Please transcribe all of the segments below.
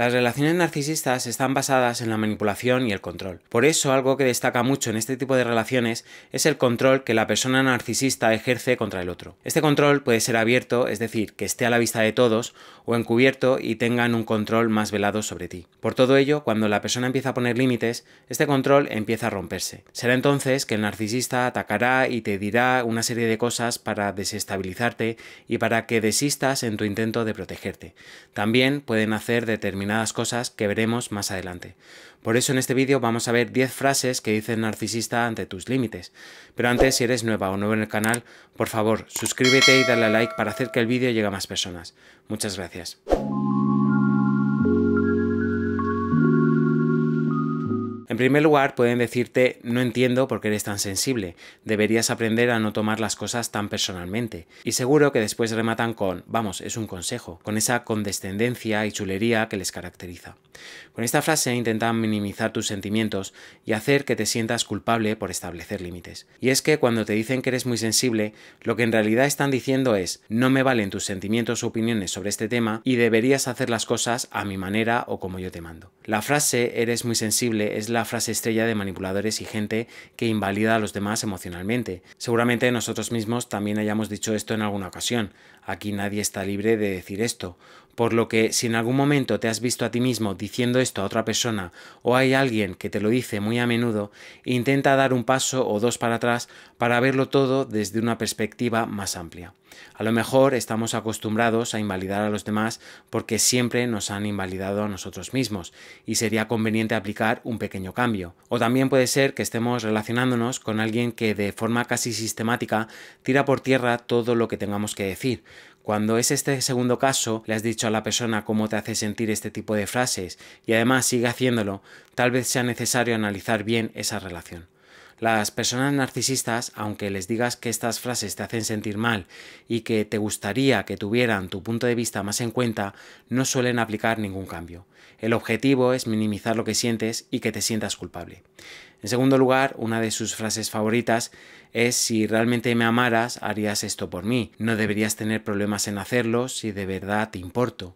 Las relaciones narcisistas están basadas en la manipulación y el control. Por eso algo que destaca mucho en este tipo de relaciones es el control que la persona narcisista ejerce contra el otro. Este control puede ser abierto, es decir, que esté a la vista de todos, o encubierto y tengan un control más velado sobre ti. Por todo ello, cuando la persona empieza a poner límites, este control empieza a romperse. Será entonces que el narcisista atacará y te dirá una serie de cosas para desestabilizarte y para que desistas en tu intento de protegerte. También pueden hacer cosas que veremos más adelante. Por eso en este vídeo vamos a ver 10 frases que dice el narcisista ante tus límites. Pero antes, si eres nueva o nuevo en el canal, por favor, suscríbete y dale a like para hacer que el vídeo llegue a más personas. Muchas gracias. Primer lugar, pueden decirte, no entiendo por qué eres tan sensible, deberías aprender a no tomar las cosas tan personalmente. Y seguro que después rematan con, vamos, es un consejo, con esa condescendencia y chulería que les caracteriza. Con esta frase intentan minimizar tus sentimientos y hacer que te sientas culpable por establecer límites. Y es que cuando te dicen que eres muy sensible, lo que en realidad están diciendo es, no me valen tus sentimientos o opiniones sobre este tema y deberías hacer las cosas a mi manera o como yo te mando. La frase eres muy sensible es la frase estrella de manipuladores y gente que invalida a los demás emocionalmente. Seguramente nosotros mismos también hayamos dicho esto en alguna ocasión. Aquí nadie está libre de decir esto. Por lo que si en algún momento te has visto a ti mismo diciendo esto a otra persona o hay alguien que te lo dice muy a menudo, intenta dar un paso o dos para atrás para verlo todo desde una perspectiva más amplia. A lo mejor estamos acostumbrados a invalidar a los demás porque siempre nos han invalidado a nosotros mismos y sería conveniente aplicar un pequeño cambio. O también puede ser que estemos relacionándonos con alguien que de forma casi sistemática tira por tierra todo lo que tengamos que decir, cuando es este segundo caso, le has dicho a la persona cómo te hace sentir este tipo de frases y además sigue haciéndolo, tal vez sea necesario analizar bien esa relación. Las personas narcisistas, aunque les digas que estas frases te hacen sentir mal y que te gustaría que tuvieran tu punto de vista más en cuenta, no suelen aplicar ningún cambio. El objetivo es minimizar lo que sientes y que te sientas culpable. En segundo lugar, una de sus frases favoritas es si realmente me amaras, harías esto por mí. No deberías tener problemas en hacerlo si de verdad te importo.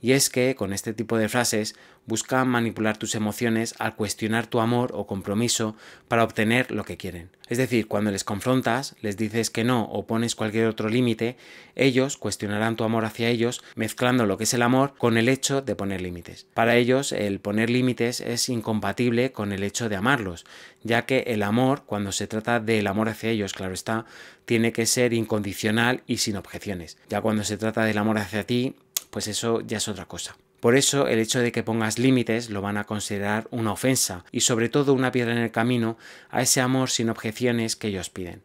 Y es que, con este tipo de frases, buscan manipular tus emociones al cuestionar tu amor o compromiso para obtener lo que quieren. Es decir, cuando les confrontas, les dices que no o pones cualquier otro límite, ellos cuestionarán tu amor hacia ellos mezclando lo que es el amor con el hecho de poner límites. Para ellos, el poner límites es incompatible con el hecho de amarlos, ya que el amor, cuando se trata del amor hacia ellos, claro está, tiene que ser incondicional y sin objeciones. Ya cuando se trata del amor hacia ti, pues eso ya es otra cosa. Por eso el hecho de que pongas límites lo van a considerar una ofensa y sobre todo una piedra en el camino a ese amor sin objeciones que ellos piden.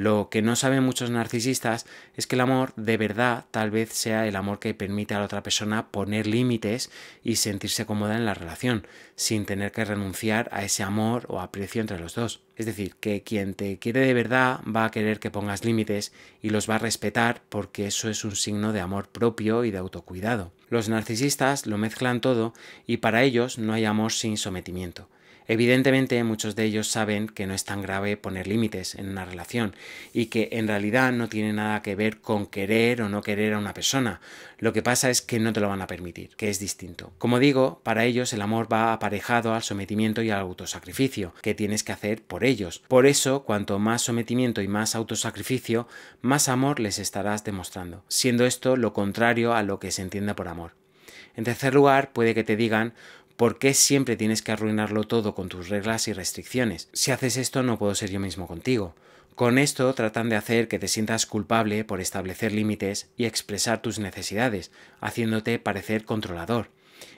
Lo que no saben muchos narcisistas es que el amor de verdad tal vez sea el amor que permite a la otra persona poner límites y sentirse cómoda en la relación, sin tener que renunciar a ese amor o aprecio entre los dos. Es decir, que quien te quiere de verdad va a querer que pongas límites y los va a respetar porque eso es un signo de amor propio y de autocuidado. Los narcisistas lo mezclan todo y para ellos no hay amor sin sometimiento. Evidentemente muchos de ellos saben que no es tan grave poner límites en una relación y que en realidad no tiene nada que ver con querer o no querer a una persona. Lo que pasa es que no te lo van a permitir, que es distinto. Como digo, para ellos el amor va aparejado al sometimiento y al autosacrificio, que tienes que hacer por ellos. Por eso, cuanto más sometimiento y más autosacrificio, más amor les estarás demostrando, siendo esto lo contrario a lo que se entiende por amor. En tercer lugar, puede que te digan ¿Por qué siempre tienes que arruinarlo todo con tus reglas y restricciones? Si haces esto no puedo ser yo mismo contigo. Con esto tratan de hacer que te sientas culpable por establecer límites y expresar tus necesidades, haciéndote parecer controlador.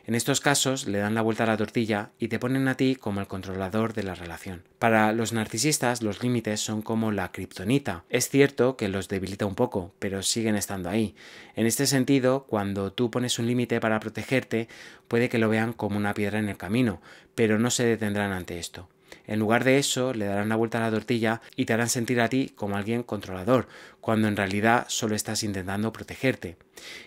En estos casos le dan la vuelta a la tortilla y te ponen a ti como el controlador de la relación. Para los narcisistas los límites son como la kriptonita. Es cierto que los debilita un poco, pero siguen estando ahí. En este sentido, cuando tú pones un límite para protegerte, puede que lo vean como una piedra en el camino, pero no se detendrán ante esto. En lugar de eso, le darán la vuelta a la tortilla y te harán sentir a ti como alguien controlador, cuando en realidad solo estás intentando protegerte.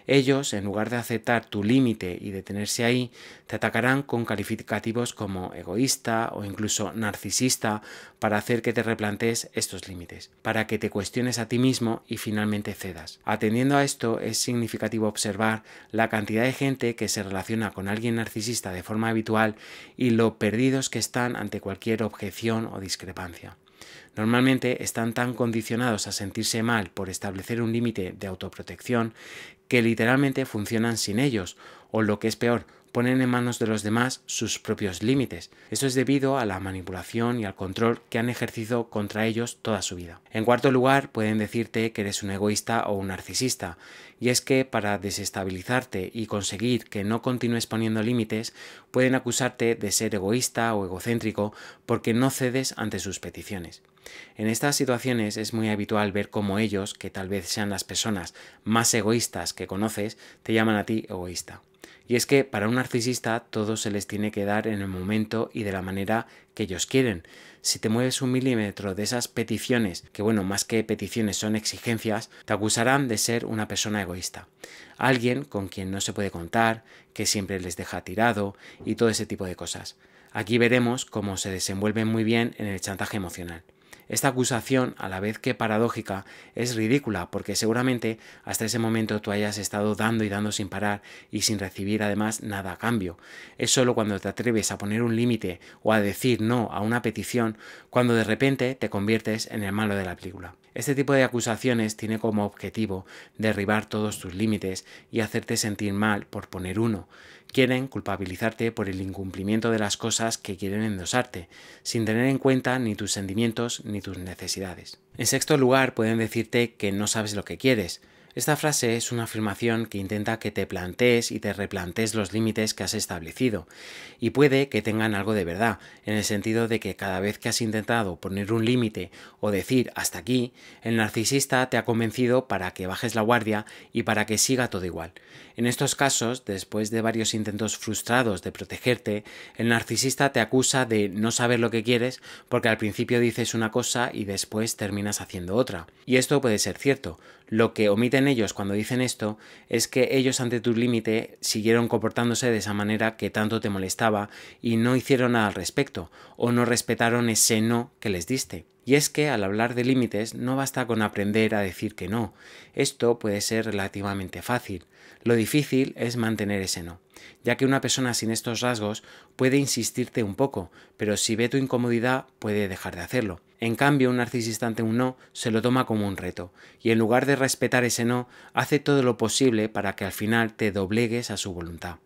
Ellos, en lugar de aceptar tu límite y detenerse ahí, te atacarán con calificativos como egoísta o incluso narcisista para hacer que te replantees estos límites, para que te cuestiones a ti mismo y finalmente cedas. Atendiendo a esto, es significativo observar la cantidad de gente que se relaciona con alguien narcisista de forma habitual y lo perdidos que están ante cualquier objeción o discrepancia. Normalmente están tan condicionados a sentirse mal por establecer un límite de autoprotección que literalmente funcionan sin ellos, o lo que es peor, ponen en manos de los demás sus propios límites. Esto es debido a la manipulación y al control que han ejercido contra ellos toda su vida. En cuarto lugar, pueden decirte que eres un egoísta o un narcisista, y es que para desestabilizarte y conseguir que no continúes poniendo límites, pueden acusarte de ser egoísta o egocéntrico porque no cedes ante sus peticiones. En estas situaciones es muy habitual ver cómo ellos, que tal vez sean las personas más egoístas que conoces, te llaman a ti egoísta. Y es que para un narcisista todo se les tiene que dar en el momento y de la manera que ellos quieren. Si te mueves un milímetro de esas peticiones, que bueno, más que peticiones son exigencias, te acusarán de ser una persona egoísta. Alguien con quien no se puede contar, que siempre les deja tirado y todo ese tipo de cosas. Aquí veremos cómo se desenvuelven muy bien en el chantaje emocional. Esta acusación, a la vez que paradójica, es ridícula porque seguramente hasta ese momento tú hayas estado dando y dando sin parar y sin recibir además nada a cambio. Es solo cuando te atreves a poner un límite o a decir no a una petición cuando de repente te conviertes en el malo de la película. Este tipo de acusaciones tiene como objetivo derribar todos tus límites y hacerte sentir mal por poner uno. Quieren culpabilizarte por el incumplimiento de las cosas que quieren endosarte, sin tener en cuenta ni tus sentimientos ni tus necesidades. En sexto lugar, pueden decirte que no sabes lo que quieres, esta frase es una afirmación que intenta que te plantees y te replantees los límites que has establecido, y puede que tengan algo de verdad, en el sentido de que cada vez que has intentado poner un límite o decir hasta aquí, el narcisista te ha convencido para que bajes la guardia y para que siga todo igual. En estos casos, después de varios intentos frustrados de protegerte, el narcisista te acusa de no saber lo que quieres porque al principio dices una cosa y después terminas haciendo otra. Y esto puede ser cierto. Lo que omiten ellos cuando dicen esto es que ellos ante tu límite siguieron comportándose de esa manera que tanto te molestaba y no hicieron nada al respecto, o no respetaron ese no que les diste. Y es que al hablar de límites no basta con aprender a decir que no. Esto puede ser relativamente fácil. Lo difícil es mantener ese no, ya que una persona sin estos rasgos puede insistirte un poco, pero si ve tu incomodidad puede dejar de hacerlo. En cambio, un narcisista ante un no se lo toma como un reto, y en lugar de respetar ese no, hace todo lo posible para que al final te doblegues a su voluntad.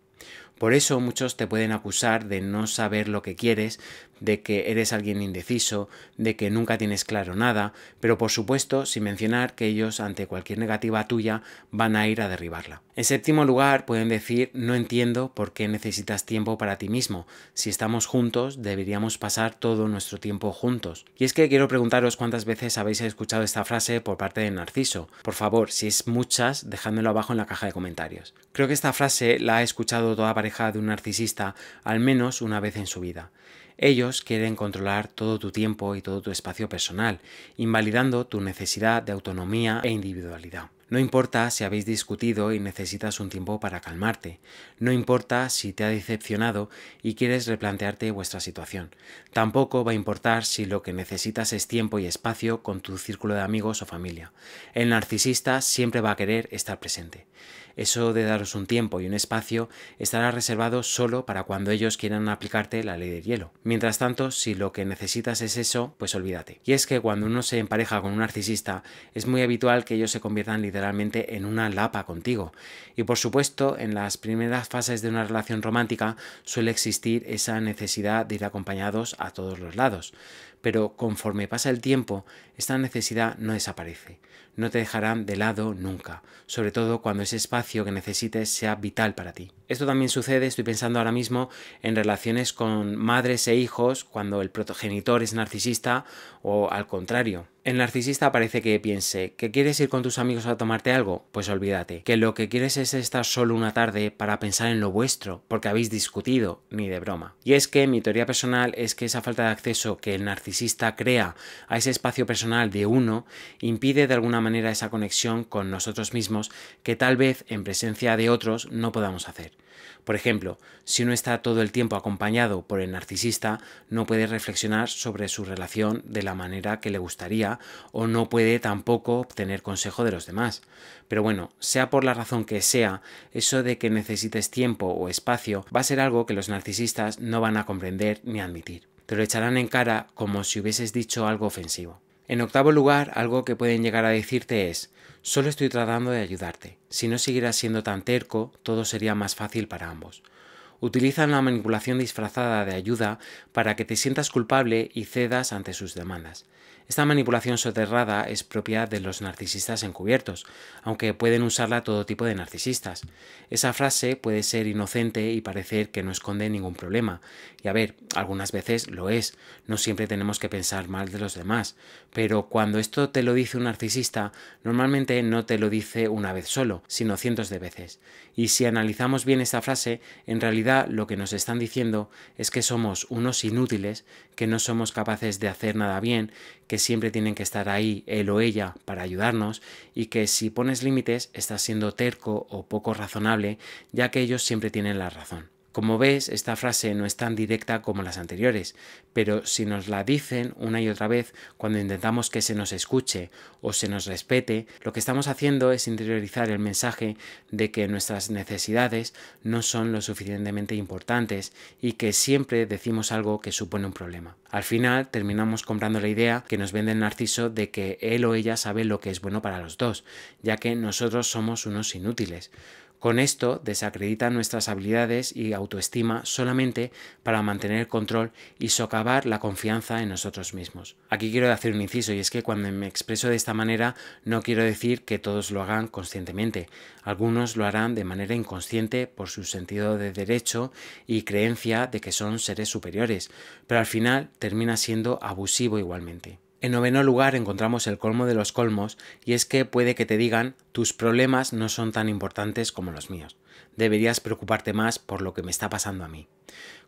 Por eso muchos te pueden acusar de no saber lo que quieres, de que eres alguien indeciso, de que nunca tienes claro nada, pero por supuesto sin mencionar que ellos ante cualquier negativa tuya van a ir a derribarla. En séptimo lugar pueden decir no entiendo por qué necesitas tiempo para ti mismo. Si estamos juntos deberíamos pasar todo nuestro tiempo juntos. Y es que quiero preguntaros cuántas veces habéis escuchado esta frase por parte de Narciso. Por favor, si es muchas, dejádmelo abajo en la caja de comentarios. Creo que esta frase la ha escuchado toda pareja de un narcisista al menos una vez en su vida. Ellos quieren controlar todo tu tiempo y todo tu espacio personal, invalidando tu necesidad de autonomía e individualidad. No importa si habéis discutido y necesitas un tiempo para calmarte. No importa si te ha decepcionado y quieres replantearte vuestra situación. Tampoco va a importar si lo que necesitas es tiempo y espacio con tu círculo de amigos o familia. El narcisista siempre va a querer estar presente. Eso de daros un tiempo y un espacio estará reservado solo para cuando ellos quieran aplicarte la ley del hielo. Mientras tanto, si lo que necesitas es eso, pues olvídate. Y es que cuando uno se empareja con un narcisista, es muy habitual que ellos se conviertan literalmente en una lapa contigo. Y por supuesto, en las primeras fases de una relación romántica suele existir esa necesidad de ir acompañados a todos los lados pero conforme pasa el tiempo, esta necesidad no desaparece. No te dejarán de lado nunca, sobre todo cuando ese espacio que necesites sea vital para ti. Esto también sucede, estoy pensando ahora mismo, en relaciones con madres e hijos, cuando el protogenitor es narcisista o al contrario. El narcisista parece que piense que quieres ir con tus amigos a tomarte algo, pues olvídate, que lo que quieres es estar solo una tarde para pensar en lo vuestro, porque habéis discutido, ni de broma. Y es que mi teoría personal es que esa falta de acceso que el narcisista crea a ese espacio personal de uno impide de alguna manera esa conexión con nosotros mismos que tal vez en presencia de otros no podamos hacer. Por ejemplo, si uno está todo el tiempo acompañado por el narcisista, no puede reflexionar sobre su relación de la manera que le gustaría o no puede tampoco obtener consejo de los demás. Pero bueno, sea por la razón que sea, eso de que necesites tiempo o espacio va a ser algo que los narcisistas no van a comprender ni admitir. Te lo echarán en cara como si hubieses dicho algo ofensivo. En octavo lugar, algo que pueden llegar a decirte es Solo estoy tratando de ayudarte. Si no siguieras siendo tan terco, todo sería más fácil para ambos. Utilizan la manipulación disfrazada de ayuda para que te sientas culpable y cedas ante sus demandas. Esta manipulación soterrada es propia de los narcisistas encubiertos, aunque pueden usarla todo tipo de narcisistas. Esa frase puede ser inocente y parecer que no esconde ningún problema. Y a ver, algunas veces lo es, no siempre tenemos que pensar mal de los demás, pero cuando esto te lo dice un narcisista, normalmente no te lo dice una vez solo, sino cientos de veces. Y si analizamos bien esta frase, en realidad lo que nos están diciendo es que somos unos inútiles, que no somos capaces de hacer nada bien, que siempre tienen que estar ahí él o ella para ayudarnos y que si pones límites estás siendo terco o poco razonable, ya que ellos siempre tienen la razón. Como ves, esta frase no es tan directa como las anteriores, pero si nos la dicen una y otra vez cuando intentamos que se nos escuche o se nos respete, lo que estamos haciendo es interiorizar el mensaje de que nuestras necesidades no son lo suficientemente importantes y que siempre decimos algo que supone un problema. Al final terminamos comprando la idea que nos vende el narciso de que él o ella sabe lo que es bueno para los dos, ya que nosotros somos unos inútiles. Con esto desacreditan nuestras habilidades y autoestima solamente para mantener el control y socavar la confianza en nosotros mismos. Aquí quiero hacer un inciso y es que cuando me expreso de esta manera no quiero decir que todos lo hagan conscientemente. Algunos lo harán de manera inconsciente por su sentido de derecho y creencia de que son seres superiores, pero al final termina siendo abusivo igualmente. En noveno lugar encontramos el colmo de los colmos y es que puede que te digan tus problemas no son tan importantes como los míos. Deberías preocuparte más por lo que me está pasando a mí.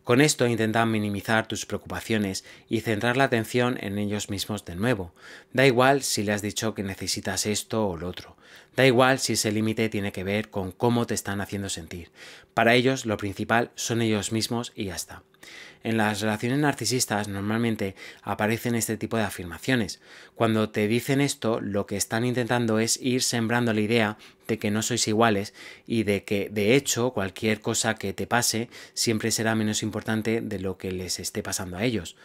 Con esto intentan minimizar tus preocupaciones y centrar la atención en ellos mismos de nuevo. Da igual si le has dicho que necesitas esto o lo otro. Da igual si ese límite tiene que ver con cómo te están haciendo sentir. Para ellos lo principal son ellos mismos y ya está. En las relaciones narcisistas normalmente aparecen este tipo de afirmaciones. Cuando te dicen esto, lo que están intentando es ir sembrando la idea de que no sois iguales y de que, de hecho, cualquier cosa que te pase siempre será menos importante de lo que les esté pasando a ellos.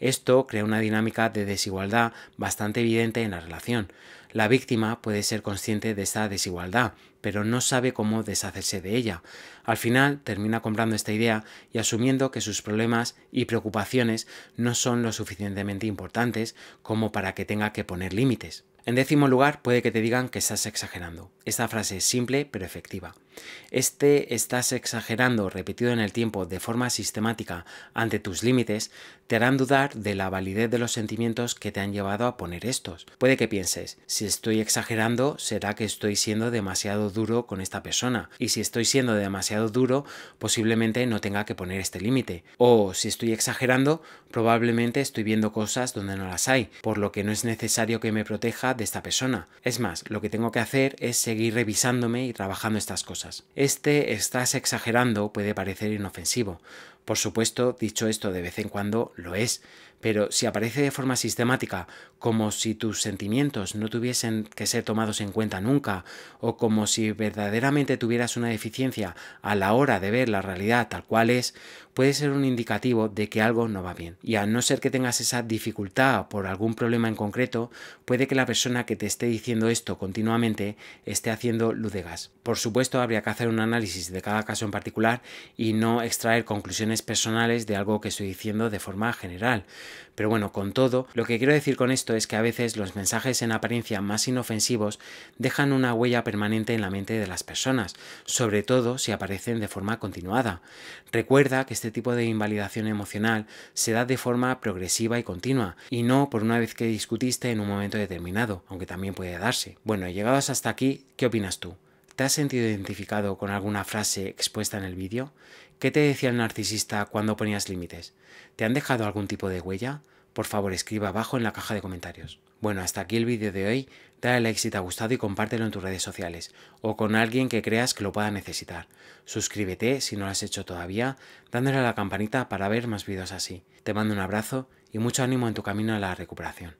Esto crea una dinámica de desigualdad bastante evidente en la relación. La víctima puede ser consciente de esta desigualdad, pero no sabe cómo deshacerse de ella. Al final termina comprando esta idea y asumiendo que sus problemas y preocupaciones no son lo suficientemente importantes como para que tenga que poner límites. En décimo lugar, puede que te digan que estás exagerando. Esta frase es simple pero efectiva. Este estás exagerando repetido en el tiempo de forma sistemática ante tus límites te harán dudar de la validez de los sentimientos que te han llevado a poner estos. Puede que pienses, si estoy exagerando, será que estoy siendo demasiado duro con esta persona. Y si estoy siendo demasiado duro, posiblemente no tenga que poner este límite. O si estoy exagerando, probablemente estoy viendo cosas donde no las hay, por lo que no es necesario que me proteja de esta persona. Es más, lo que tengo que hacer es seguir revisándome y trabajando estas cosas. Este estás exagerando puede parecer inofensivo. Por supuesto, dicho esto de vez en cuando lo es, pero si aparece de forma sistemática, como si tus sentimientos no tuviesen que ser tomados en cuenta nunca, o como si verdaderamente tuvieras una deficiencia a la hora de ver la realidad tal cual es, puede ser un indicativo de que algo no va bien. Y a no ser que tengas esa dificultad por algún problema en concreto, puede que la persona que te esté diciendo esto continuamente esté haciendo luz de gas. Por supuesto, habría que hacer un análisis de cada caso en particular y no extraer conclusiones personales de algo que estoy diciendo de forma general. Pero bueno, con todo, lo que quiero decir con esto es que a veces los mensajes en apariencia más inofensivos dejan una huella permanente en la mente de las personas, sobre todo si aparecen de forma continuada. Recuerda que este tipo de invalidación emocional se da de forma progresiva y continua, y no por una vez que discutiste en un momento determinado, aunque también puede darse. Bueno, llegados hasta aquí, ¿qué opinas tú? ¿Te has sentido identificado con alguna frase expuesta en el vídeo? ¿Qué te decía el narcisista cuando ponías límites? ¿Te han dejado algún tipo de huella? Por favor escriba abajo en la caja de comentarios. Bueno, hasta aquí el vídeo de hoy. Dale like si te ha gustado y compártelo en tus redes sociales o con alguien que creas que lo pueda necesitar. Suscríbete si no lo has hecho todavía, dándole a la campanita para ver más vídeos así. Te mando un abrazo y mucho ánimo en tu camino a la recuperación.